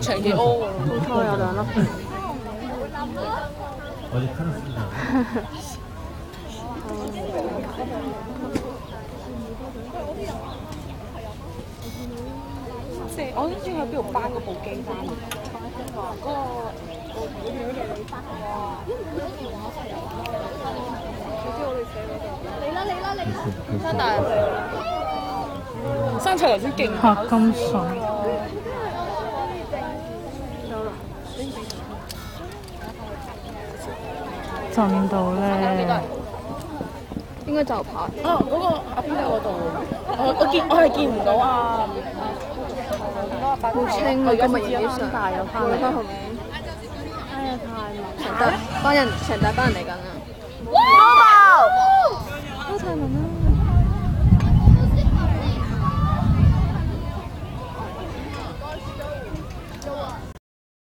长颈鹿，唔错有两粒。我哋看到四粒。四，我先知佢边度八个部机翻。山大生菜頭先勁拍金筍，震到咧，應該就跑。哦，嗰、個阿邊喺嗰度，我我見我係見唔到啊！好清啊！今日已經上大咗翻會嚟翻後面，哎呀太忙。成大班人，成大班人嚟緊啊！